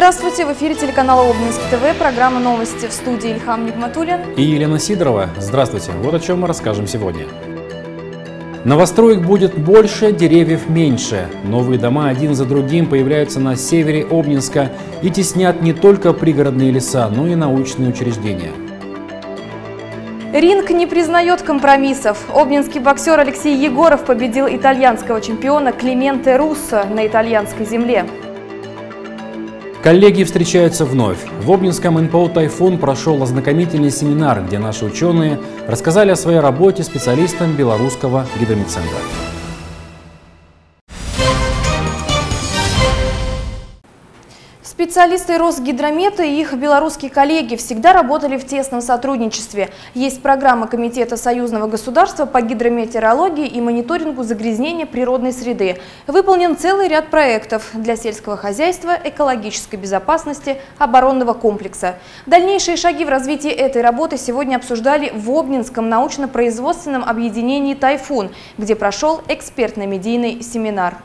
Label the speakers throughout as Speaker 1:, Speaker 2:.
Speaker 1: Здравствуйте! В эфире телеканала Обнинск ТВ, программа новости в студии Ильхам Нигматуллин
Speaker 2: и Елена Сидорова. Здравствуйте! Вот о чем мы расскажем сегодня. Новостроек будет больше, деревьев меньше. Новые дома один за другим появляются на севере Обнинска и теснят не только пригородные леса, но и научные учреждения.
Speaker 1: Ринг не признает компромиссов. Обнинский боксер Алексей Егоров победил итальянского чемпиона Клименте Руссо на итальянской земле.
Speaker 2: Коллеги встречаются вновь. В Обнинском НПО «Тайфун» прошел ознакомительный семинар, где наши ученые рассказали о своей работе специалистам Белорусского гидромедцентра.
Speaker 1: Специалисты Росгидромета и их белорусские коллеги всегда работали в тесном сотрудничестве. Есть программа Комитета союзного государства по гидрометеорологии и мониторингу загрязнения природной среды. Выполнен целый ряд проектов для сельского хозяйства, экологической безопасности, оборонного комплекса. Дальнейшие шаги в развитии этой работы сегодня обсуждали в Обнинском научно-производственном объединении «Тайфун», где прошел экспертно-медийный семинар.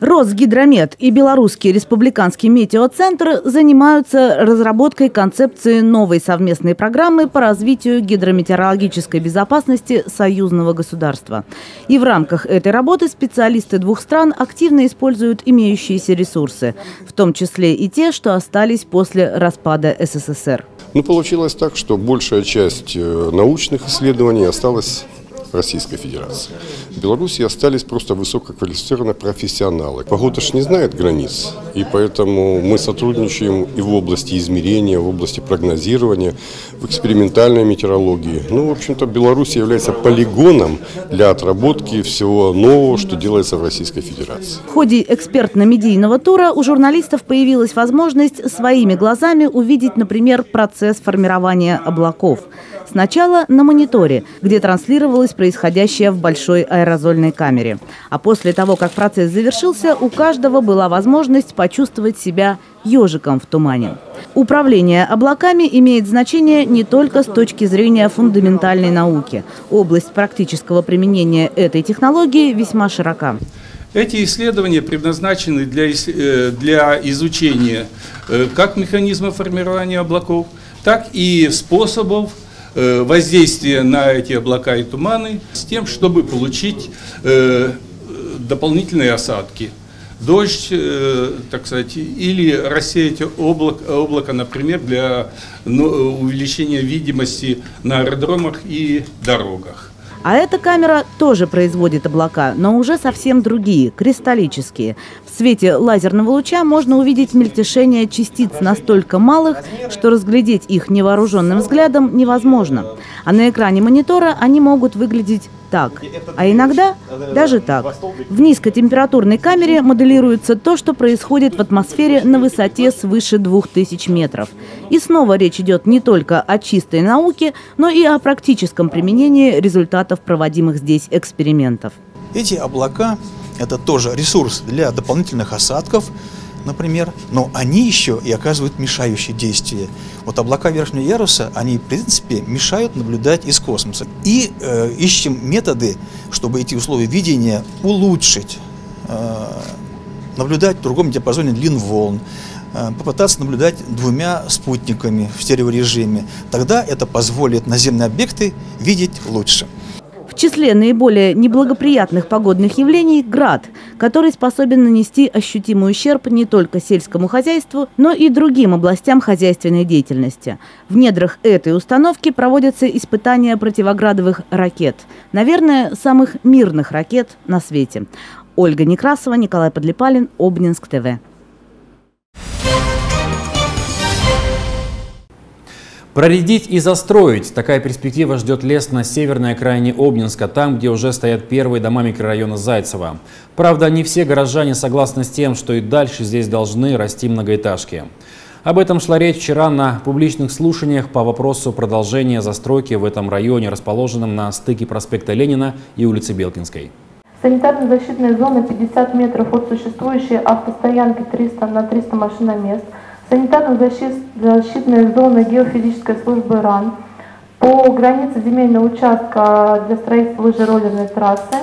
Speaker 3: Росгидромет и Белорусский республиканский метеоцентр занимаются разработкой концепции новой совместной программы по развитию гидрометеорологической безопасности союзного государства. И в рамках этой работы специалисты двух стран активно используют имеющиеся ресурсы, в том числе и те, что остались после распада СССР.
Speaker 4: Ну, получилось так, что большая часть э, научных исследований осталась Российской Федерации. В Беларуси остались просто высококвалифицированные профессионалы. Погода ж не знает границ, и поэтому мы сотрудничаем и в области измерения, в области прогнозирования, в экспериментальной метеорологии. Ну, в общем-то, Беларусь является полигоном для отработки всего нового, что делается в Российской Федерации.
Speaker 3: В ходе экспертно-медийного тура у журналистов появилась возможность своими глазами увидеть, например, процесс формирования облаков. Сначала на мониторе, где транслировалось происходящее в большой аэрозольной камере. А после того, как процесс завершился, у каждого была возможность почувствовать себя ежиком в тумане. Управление облаками имеет значение не только с точки зрения фундаментальной науки. Область практического применения этой технологии весьма широка.
Speaker 5: Эти исследования предназначены для, э, для изучения э, как механизма формирования облаков, так и способов воздействие на эти облака и туманы с тем, чтобы получить э, дополнительные осадки. Дождь, э, так сказать, или рассеять облако, облако например, для ну, увеличения видимости на аэродромах и дорогах.
Speaker 3: А эта камера тоже производит облака, но уже совсем другие, кристаллические. Свете лазерного луча можно увидеть мельтешение частиц настолько малых, что разглядеть их невооруженным взглядом невозможно. А на экране монитора они могут выглядеть так, а иногда даже так. В низкотемпературной камере моделируется то, что происходит в атмосфере на высоте свыше 2000 метров. И снова речь идет не только о чистой науке, но и о практическом применении результатов проводимых здесь экспериментов.
Speaker 6: Эти облака – это тоже ресурс для дополнительных осадков, например, но они еще и оказывают мешающее действие. Вот облака верхнего яруса, они, в принципе, мешают наблюдать из космоса. И э, ищем методы, чтобы эти условия видения улучшить, э, наблюдать в другом диапазоне длин волн, э, попытаться наблюдать двумя спутниками в стереорежиме. Тогда это позволит наземные объекты видеть лучше
Speaker 3: числе наиболее неблагоприятных погодных явлений – град, который способен нанести ощутимый ущерб не только сельскому хозяйству, но и другим областям хозяйственной деятельности. В недрах этой установки проводятся испытания противоградовых ракет. Наверное, самых мирных ракет на свете. Ольга Некрасова, Николай Подлипалин, Обнинск ТВ.
Speaker 2: Проредить и застроить. Такая перспектива ждет лес на северной окраине Обнинска, там, где уже стоят первые дома микрорайона Зайцева. Правда, не все горожане согласны с тем, что и дальше здесь должны расти многоэтажки. Об этом шла речь вчера на публичных слушаниях по вопросу продолжения застройки в этом районе, расположенном на стыке проспекта Ленина и улицы Белкинской.
Speaker 7: Санитарно-защитная зона 50 метров от существующей автостоянки 300 на 300 машиномест – санитарно-защитная зона геофизической службы РАН. По границе земельного участка для строительства лыжероллерной трассы,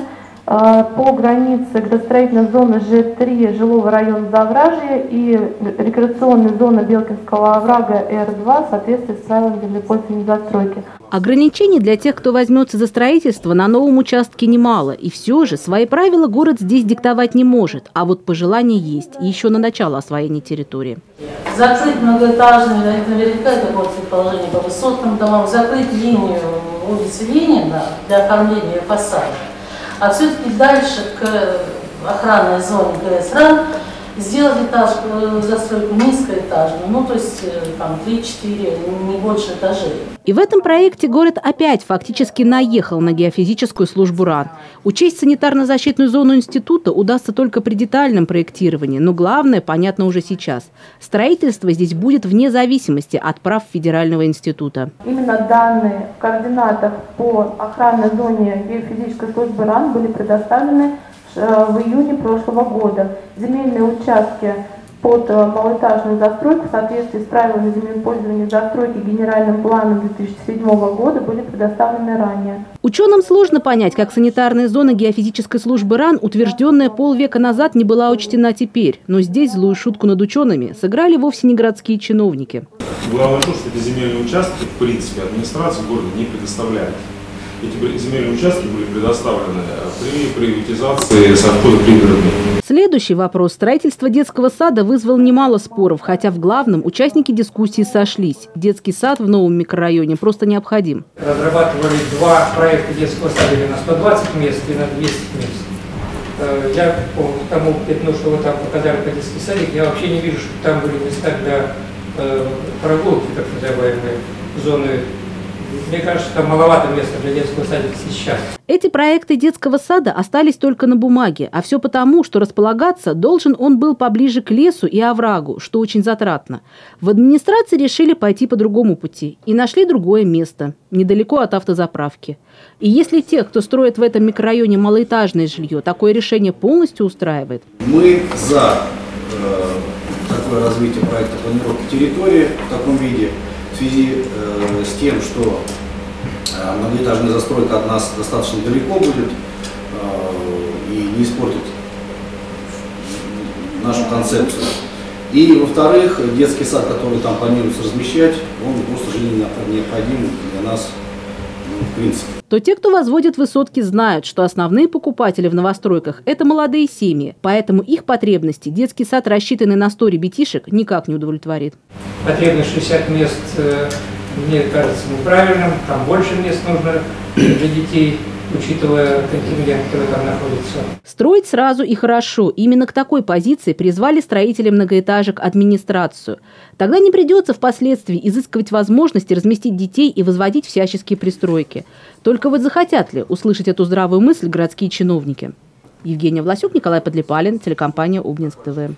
Speaker 7: по границе градостроительной зоны Ж3 жилого района Завражья и рекреационной зоны Белкинского оврага Р2 в соответствии с правилами землепользования застройки.
Speaker 8: Ограничений для тех, кто возьмется за строительство, на новом участке немало. И все же свои правила город здесь диктовать не может. А вот пожелания есть. И еще на начало освоения территории.
Speaker 9: Закрыть многоэтажные, наверняка это будет предположение по высотным домам, закрыть линию улицы Ленина для оформления фасада. А все-таки дальше к охранной зоне ГС сделать этаж, э, застройку низкоэтажную, ну то есть э, там 3-4, не больше этажей.
Speaker 8: И в этом проекте город опять фактически наехал на геофизическую службу РАН. Учесть санитарно-защитную зону института удастся только при детальном проектировании, но главное понятно уже сейчас. Строительство здесь будет вне зависимости от прав федерального института.
Speaker 7: Именно данные в координатах по охранной зоне геофизической службы РАН были предоставлены в июне прошлого года. Земельные участки под э, малоэтажную застройку в соответствии с правилами землепользования застройки генеральным планом 2007 года были предоставлены ранее.
Speaker 8: Ученым сложно понять, как санитарная зона геофизической службы РАН, утвержденная полвека назад, не была учтена теперь. Но здесь злую шутку над учеными сыграли вовсе не городские чиновники.
Speaker 10: Главное то, что эти земельные участки, в принципе, администрация города не предоставляет. Эти земельные участки были предоставлены при приватизации совхоза пригородных.
Speaker 8: Следующий вопрос. Строительство детского сада вызвал немало споров, хотя в главном участники дискуссии сошлись. Детский сад в новом микрорайоне просто необходим.
Speaker 11: Разрабатывали два проекта детского сада на 120 мест и на 200 мест. Э, я по тому пятну, что вы там показали по детский садик, я вообще не вижу, что там были места для э, прогулки, так называемые, зоны мне кажется, там маловато места для детского садика сейчас.
Speaker 8: Эти проекты детского сада остались только на бумаге, а все потому, что располагаться должен он был поближе к лесу и оврагу, что очень затратно. В администрации решили пойти по другому пути и нашли другое место, недалеко от автозаправки. И если тех, кто строит в этом микрорайоне малоэтажное жилье, такое решение полностью устраивает?
Speaker 12: Мы за э, такое развитие проекта планировки территории в таком виде – связи э, с тем, что э, многоэтажная застройка от нас достаточно далеко будет э, и не испортит нашу концепцию. И, во-вторых, детский сад, который там планируется размещать, он просто жизненно необходим для нас ну, в принципе.
Speaker 8: То те, кто возводит высотки, знают, что основные покупатели в новостройках – это молодые семьи, поэтому их потребности детский сад, рассчитанный на 100 ребятишек, никак не удовлетворит
Speaker 11: потребность 60 мест, э, мне кажется неправильным, там больше мест нужно для детей учитывая контингент, который там находится.
Speaker 8: Строить сразу и хорошо. Именно к такой позиции призвали строители многоэтажек администрацию. Тогда не придется впоследствии изыскивать возможности разместить детей и возводить всяческие пристройки. Только вот захотят ли услышать эту здравую мысль городские чиновники? Евгения Власюк, Николай Подлипалин, телекомпания «Обнинск ТВ».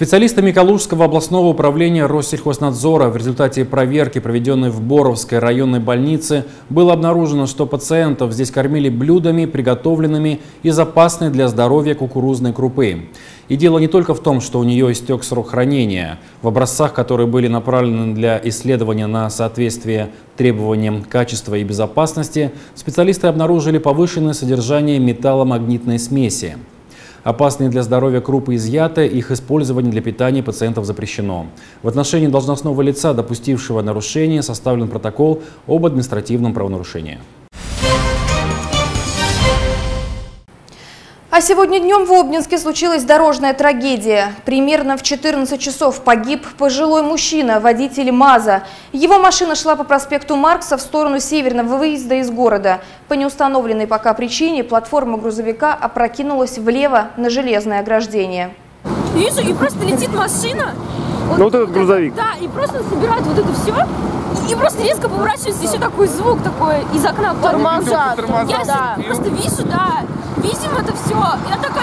Speaker 2: Специалистами Калужского областного управления Россельхознадзора в результате проверки, проведенной в Боровской районной больнице, было обнаружено, что пациентов здесь кормили блюдами, приготовленными из опасной для здоровья кукурузной крупы. И дело не только в том, что у нее истек срок хранения. В образцах, которые были направлены для исследования на соответствие требованиям качества и безопасности, специалисты обнаружили повышенное содержание металломагнитной смеси. Опасные для здоровья крупы изъяты, их использование для питания пациентов запрещено. В отношении должностного лица, допустившего нарушение, составлен протокол об административном правонарушении.
Speaker 1: А сегодня днем в Обнинске случилась дорожная трагедия. Примерно в 14 часов погиб пожилой мужчина, водитель МАЗа. Его машина шла по проспекту Маркса в сторону северного выезда из города. По неустановленной пока причине платформа грузовика опрокинулась влево на железное ограждение.
Speaker 13: Вижу, и просто летит машина.
Speaker 14: Вот, ну вот этот грузовик.
Speaker 13: Да, и просто собирает вот это все. И просто резко поворачивается, еще такой звук такой из окна.
Speaker 14: Тормоза.
Speaker 13: Я да. просто вижу, да, видим это все. Я такая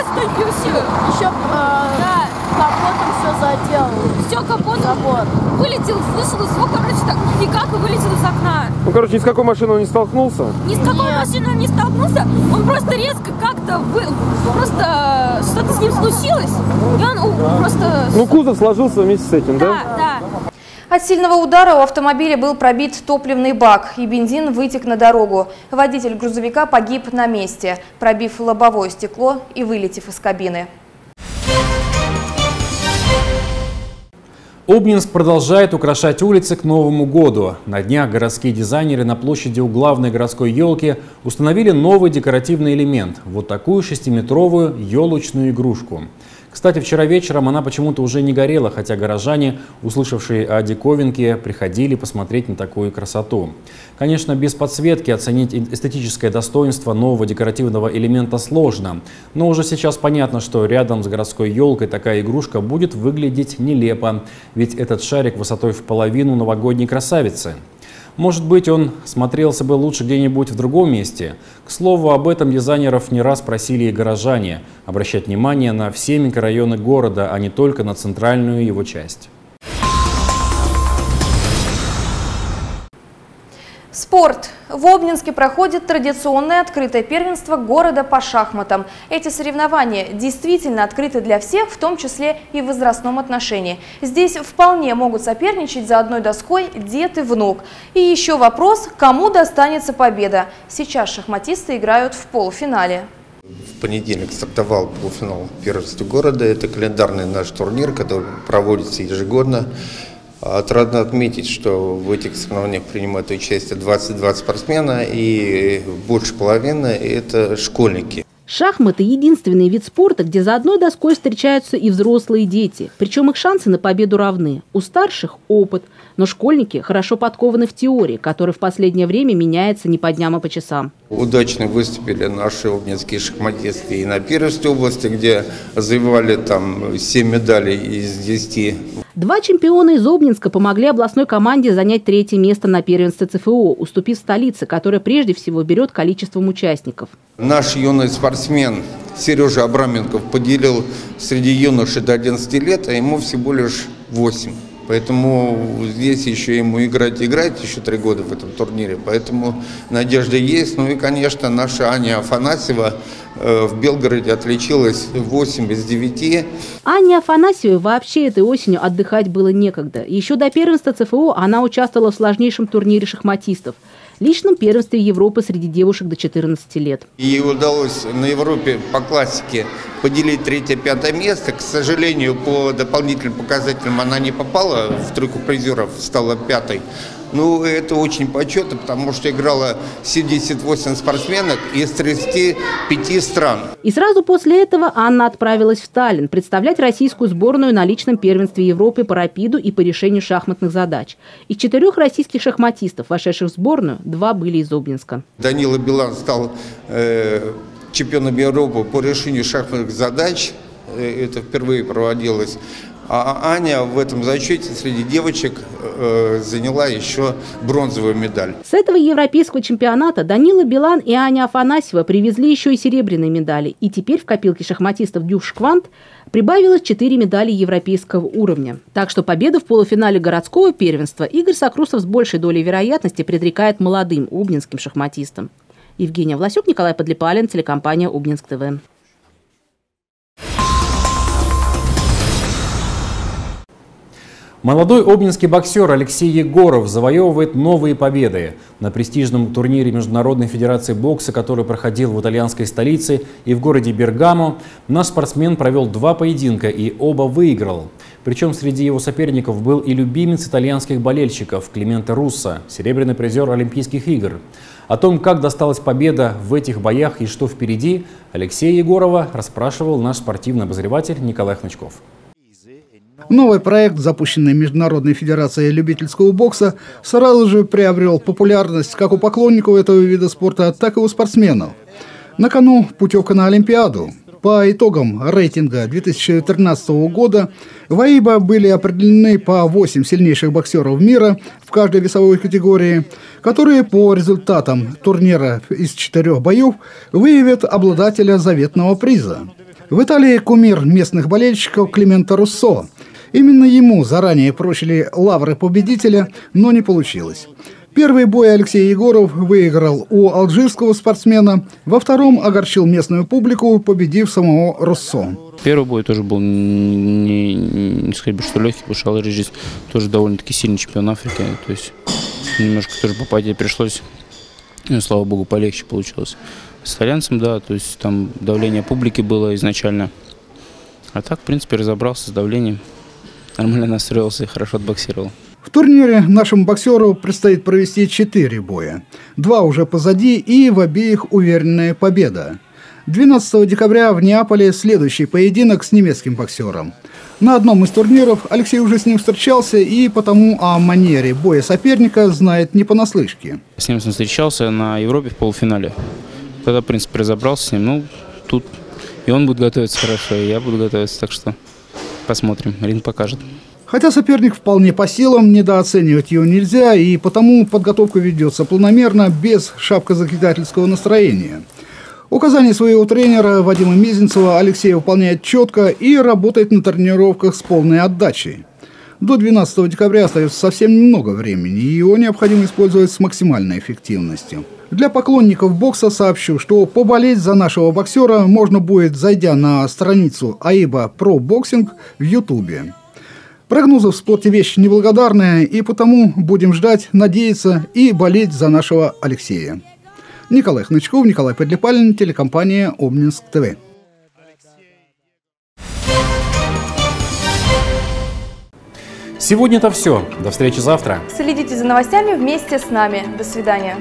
Speaker 13: все.
Speaker 15: Еще э, да. капотом все задел.
Speaker 13: Все капотом. Забор. Вылетел, слышала звук, короче, так никак и вылетел из окна.
Speaker 14: Ну, короче, ни с какой машиной он не столкнулся?
Speaker 13: Ни с какой Нет. машиной он не столкнулся. Он просто резко как-то, вы... просто что-то с ним случилось. И он просто...
Speaker 14: Ну, кузов сложился вместе с этим, да?
Speaker 13: Да, да.
Speaker 1: От сильного удара у автомобиля был пробит топливный бак, и бензин вытек на дорогу. Водитель грузовика погиб на месте, пробив лобовое стекло и вылетев из кабины.
Speaker 2: Обнинск продолжает украшать улицы к Новому году. На днях городские дизайнеры на площади у главной городской елки установили новый декоративный элемент – вот такую шестиметровую елочную игрушку. Кстати, вчера вечером она почему-то уже не горела, хотя горожане, услышавшие о диковинке, приходили посмотреть на такую красоту. Конечно, без подсветки оценить эстетическое достоинство нового декоративного элемента сложно, но уже сейчас понятно, что рядом с городской елкой такая игрушка будет выглядеть нелепо, ведь этот шарик высотой в половину новогодней красавицы. Может быть, он смотрелся бы лучше где-нибудь в другом месте. К слову, об этом дизайнеров не раз просили и горожане обращать внимание на все микрорайоны города, а не только на центральную его часть.
Speaker 1: Спорт. В Обнинске проходит традиционное открытое первенство города по шахматам. Эти соревнования действительно открыты для всех, в том числе и в возрастном отношении. Здесь вполне могут соперничать за одной доской дед и внук. И еще вопрос, кому достанется победа. Сейчас шахматисты играют в полуфинале.
Speaker 16: В понедельник стартовал полуфинал первенства города. Это календарный наш турнир, который проводится ежегодно. Отрадно отметить, что в этих соревнованиях принимают участие 22 спортсмена и больше половины это школьники.
Speaker 8: Шахматы – единственный вид спорта, где за одной доской встречаются и взрослые дети. Причем их шансы на победу равны. У старших – опыт, но школьники хорошо подкованы в теории, которая в последнее время меняется не по дням, а по часам.
Speaker 16: Удачно выступили наши обнинские шахматисты и на Первой области, где завоевали там 7 медалей из 10.
Speaker 8: Два чемпиона из Обнинска помогли областной команде занять третье место на первенстве ЦФО, уступив столице, которая прежде всего берет количеством участников.
Speaker 16: Наш юный спортсмен Сережа Абраменков поделил среди юношей до 11 лет, а ему всего лишь 8. Поэтому здесь еще ему играть играть еще три года в этом турнире. Поэтому надежда есть. Ну и, конечно, наша Аня Афанасьева э, в Белгороде отличилась 8 из 9.
Speaker 8: Анне Афанасьевой вообще этой осенью отдыхать было некогда. Еще до первенства ЦФО она участвовала в сложнейшем турнире шахматистов – личном первенстве Европы среди девушек до 14 лет.
Speaker 16: Ей удалось на Европе по классике поделить третье-пятое место. К сожалению, по дополнительным показателям она не попала в тройку призеров, стала пятой. Ну, это очень почетно, потому что играла 78 спортсменок из 35 стран.
Speaker 8: И сразу после этого Анна отправилась в Таллин представлять российскую сборную на личном первенстве Европы по рапиду и по решению шахматных задач. Из четырех российских шахматистов, вошедших в сборную, два были из Обнинска.
Speaker 16: Данила Билан стал э, чемпионом Европы по решению шахматных задач. Э, это впервые проводилось. А Аня в этом зачете среди девочек э, заняла еще бронзовую медаль.
Speaker 8: С этого европейского чемпионата Данила Билан и Аня Афанасьева привезли еще и серебряные медали. И теперь в копилке шахматистов Дюш Квант прибавилось 4 медали европейского уровня. Так что победу в полуфинале городского первенства Игорь Сокрусов с большей долей вероятности предрекает молодым убнинским шахматистам. Евгения Власюк, Николай Подлипалин, телекомпания «Убнинск ТВ».
Speaker 2: Молодой обнинский боксер Алексей Егоров завоевывает новые победы. На престижном турнире Международной Федерации бокса, который проходил в итальянской столице и в городе Бергамо, наш спортсмен провел два поединка и оба выиграл. Причем среди его соперников был и любимец итальянских болельщиков Клименто Руссо, серебряный призер Олимпийских игр. О том, как досталась победа в этих боях и что впереди, Алексея Егорова расспрашивал наш спортивный обозреватель Николай Хнычков.
Speaker 17: Новый проект, запущенный Международной Федерацией любительского бокса, сразу же приобрел популярность как у поклонников этого вида спорта, так и у спортсменов. На кону путевка на Олимпиаду. По итогам рейтинга 2013 года в АИБа были определены по 8 сильнейших боксеров мира в каждой весовой категории, которые по результатам турнира из четырех боев выявят обладателя заветного приза. В Италии кумир местных болельщиков Климента Руссо – Именно ему заранее прочили лавры победителя, но не получилось. Первый бой Алексей Егоров выиграл у алжирского спортсмена, во втором огорчил местную публику, победив самого Руссо.
Speaker 12: Первый бой тоже был не, не сказать, что легкий, потому что Алжир здесь тоже довольно-таки сильный чемпион Африки. То есть немножко тоже попадать пришлось. Ну, слава богу, полегче получилось. С итальянцем, да, то есть там давление публики было изначально. А так, в принципе, разобрался с давлением. Нормально настроился и хорошо отбоксировал.
Speaker 17: В турнире нашему боксеру предстоит провести четыре боя. Два уже позади и в обеих уверенная победа. 12 декабря в Неаполе следующий поединок с немецким боксером. На одном из турниров Алексей уже с ним встречался и потому о манере боя соперника знает не понаслышке.
Speaker 12: С ним встречался на Европе в полуфинале. Тогда, в принципе, разобрался с ним. Ну, тут и он будет готовиться хорошо, и я буду готовиться, так что посмотрим, ринг покажет.
Speaker 17: Хотя соперник вполне по силам, недооценивать его нельзя, и потому подготовка ведется планомерно, без шапкозакидательского настроения. Указания своего тренера Вадима Мезенцева Алексей выполняет четко и работает на тренировках с полной отдачей. До 12 декабря остается совсем немного времени, и его необходимо использовать с максимальной эффективностью. Для поклонников бокса сообщу, что поболеть за нашего боксера можно будет, зайдя на страницу AIBA Pro Boxing в Ютубе. Прогнозы в спорте вещь неблагодарная, и потому будем ждать, надеяться и болеть за нашего Алексея. Николай Хнычков, Николай Подлипалин, телекомпания «Обнинск ТВ».
Speaker 2: Сегодня это все. До встречи завтра.
Speaker 1: Следите за новостями вместе с нами. До свидания.